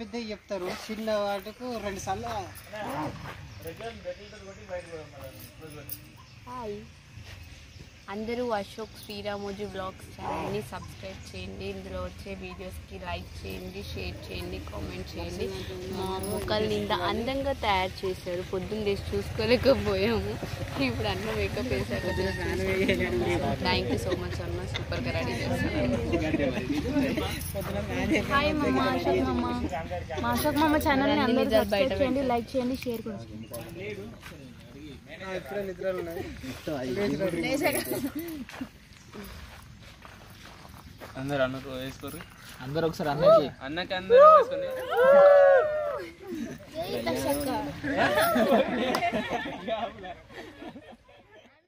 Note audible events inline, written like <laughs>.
పెద్దవి చెప్తారు. చిన్న వాటికు రెండు సార్లు హాయ్ అందరూ అశోక్ శ్రీరామోజీ బ్లాగ్స్ ఛానల్ని సబ్స్క్రైబ్ చేయండి. ఇందులో వచ్చే వీడియోస్కి లైక్ చేయండి షేర్ చేయండి కామెంట్ చేయండి. మా ముఖాలు ఇంత అందంగా తయారు చేశారు. పొద్దున్న లేచి చూసుకోలేకపోయాము. ఇప్పుడు అన్న మేకప్ వేసాక థ్యాంక్ యూ సో మచ్ అన్న. సూపర్గా రెడీ చేస్తాను హాయ్ మమ్మ అశోక్ మమ్మ మా అశోక్ మమ్మ ఛానల్ని అందరూ సబ్స్క్రైబ్ చేయండి లైక్ చేయండి షేర్ కూడా అందరు అన్న వేసుకోరు అందరు ఒకసారి అందరికి అన్నకి అందరు వేసుకొని. <laughs> <laughs>